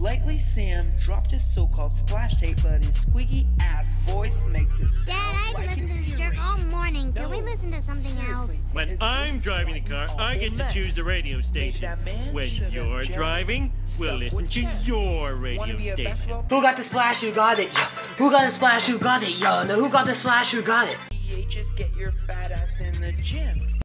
Lately, Sam dropped his so-called splash tape, but his squeaky ass voice makes it sound Dad, I've like listened to this jerk all morning. Can we listen to something else? When his I'm driving the car, I get to choose the radio station. When you're driving, we'll listen to chess. your radio station. Who got the splash? Who got it? Yo. Who got the splash? Who got it? Yo, no, who got the splash? Who got it? just get your fat ass in the gym.